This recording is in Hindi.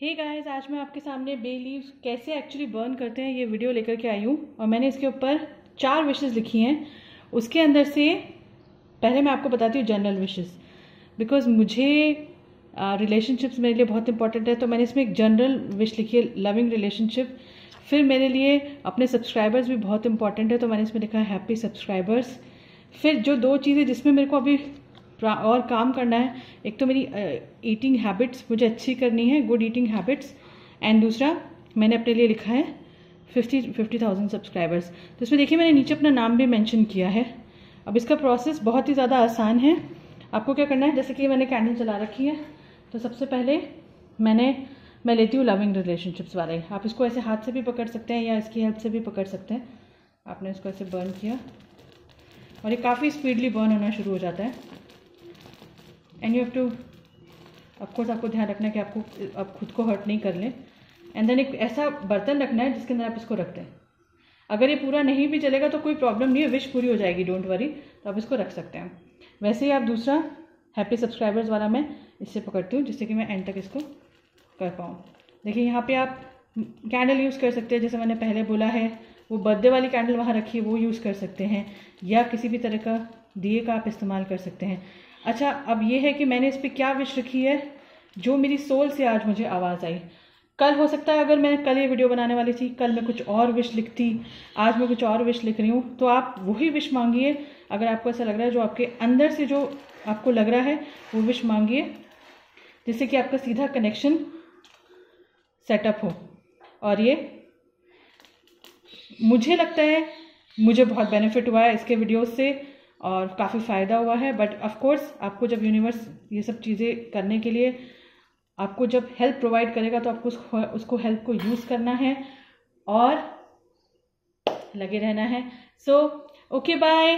हे hey गाइस आज मैं आपके सामने बे लीव्स कैसे एक्चुअली बर्न करते हैं ये वीडियो लेकर के आई हूँ। और मैंने इसके ऊपर चार विशेज़ लिखी हैं। उसके अंदर से पहले मैं आपको बताती हूँ जनरल विशेज़ बिकॉज़ मुझे रिलेशनशिप्स uh, मेरे लिए बहुत इंपॉर्टेंट है तो मैंने इसमें एक जनरल विश लिखी है लविंग रिलेशनशिप फिर मेरे लिए अपने सब्सक्राइबर्स भी बहुत इंपॉर्टेंट है तो मैंने इसमें लिखा है हैप्पी सब्सक्राइबर्स फिर जो दो चीज़ें जिसमें मेरे को अभी और काम करना है। एक तो मेरी ईटिंग हैबिट्स मुझे अच्छी करनी है गुड ईटिंग हैबिट्स एंड दूसरा, मैंने अपने लिए लिखा है फिफ्टी फिफ्टी थाउज़ेंड सब्सक्राइबर्स तो इसमें देखिए, मैंने नीचे अपना नाम भी मेंशन किया है। अब इसका प्रोसेस बहुत ही ज़्यादा आसान है। आपको क्या करना है, जैसे कि मैंने कैंडल चला रखी है तो सबसे पहले मैंने, मैं लेती हूँ लविंग रिलेशनशिप्स वाले। आप इसको ऐसे हाथ से भी पकड़ सकते हैं या इसकी हेल्प से भी पकड़ सकते हैं। आपने इसको ऐसे बर्न किया। और ये काफ़ी स्पीडली बर्न होना शुरू हो जाता है। And you have to of course आपको ध्यान रखना है कि आपको, आप खुद को हर्ट नहीं कर लें। एंड देन एक ऐसा बर्तन रखना है जिसके अंदर आप इसको रख दें अगर ये पूरा नहीं भी चलेगा तो कोई प्रॉब्लम नहीं है विश पूरी हो जाएगी डोंट वरी तो आप इसको रख सकते हैं। वैसे ही आप दूसरा हैप्पी सब्सक्राइबर्स वाला मैं इससे पकड़ती हूँ, जिससे कि मैं एंड तक इसको कर पाऊँ। देखिए, यहाँ पे आप कैंडल यूज़ कर सकते हैं, जैसे मैंने पहले बोला है, वो बर्थडे वाली कैंडल वहाँ रखी है, वो यूज़ कर सकते हैं, या किसी भी तरह का दिए का आप इस्तेमाल कर सकते हैं। अच्छा अब ये है कि मैंने इस पर क्या विश रखी है? जो मेरी सोल से आज मुझे आवाज़ आई। कल हो सकता है अगर मैं कल ये वीडियो बनाने वाली थी, कल मैं कुछ और विश लिखती, आज मैं कुछ और विश लिख रही हूँ तो आप वही विश मांगिए। अगर आपको ऐसा लग रहा है, जो आपके अंदर से जो आपको लग रहा है, वो विश मांगिए, जिससे कि आपका सीधा कनेक्शन सेटअप हो। और ये, मुझे लगता है, मुझे बहुत बेनिफिट हुआ है इसके वीडियोस से। और काफ़ी फ़ायदा हुआ है बट ऑफकोर्स आपको जब यूनिवर्स ये सब चीज़ें करने के लिए आपको जब हेल्प प्रोवाइड करेगा तो आपको उसको उसको हेल्प को यूज़ करना है और लगे रहना है। So okay bye